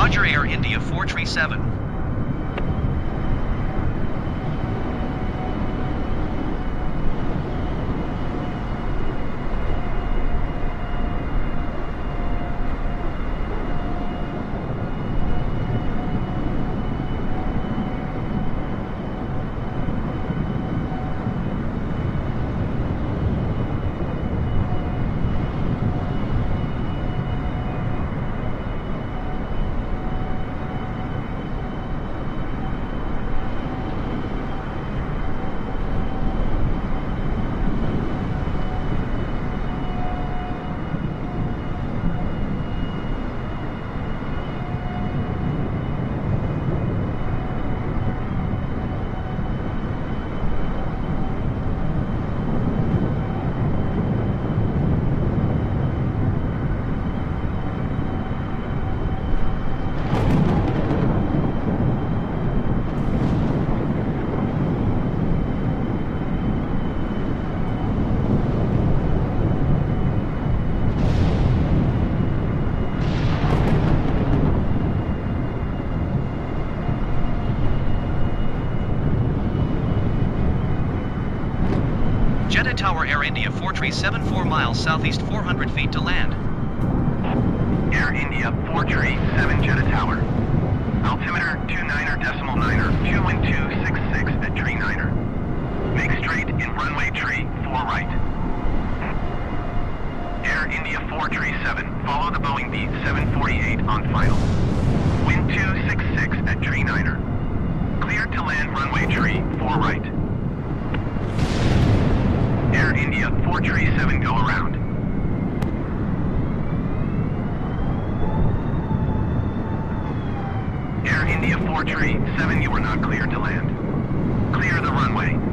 Roger Air India 437. Tower Air India 437 4 miles southeast 400 feet to land. Air India 437 Jeddah Tower. Altimeter 29er decimal niner, 21266 at tree niner. Make straight in runway tree 4 right. Air India 437, follow the Boeing beat 748 on final. Wind 266 at tree niner. Cleared to land runway tree 4 right. Air India 437 go around. Air India 437 you are not cleared to land. Clear the runway.